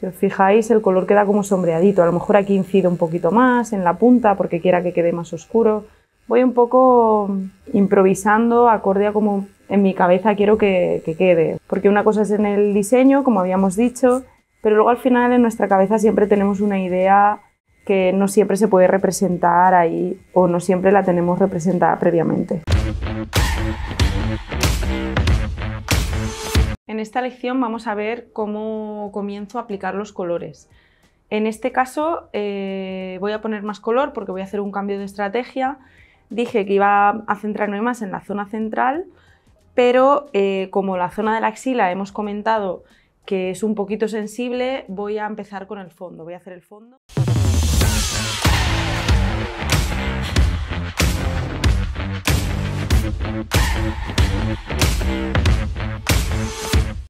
Si os fijáis, el color queda como sombreadito. A lo mejor aquí incido un poquito más en la punta porque quiera que quede más oscuro. Voy un poco improvisando acorde a como en mi cabeza quiero que, que quede. Porque una cosa es en el diseño, como habíamos dicho, pero luego al final en nuestra cabeza siempre tenemos una idea que no siempre se puede representar ahí o no siempre la tenemos representada previamente. En esta lección vamos a ver cómo comienzo a aplicar los colores. En este caso eh, voy a poner más color porque voy a hacer un cambio de estrategia. Dije que iba a centrarme más en la zona central, pero eh, como la zona de la axila hemos comentado que es un poquito sensible, voy a empezar con el fondo. Voy a hacer el fondo.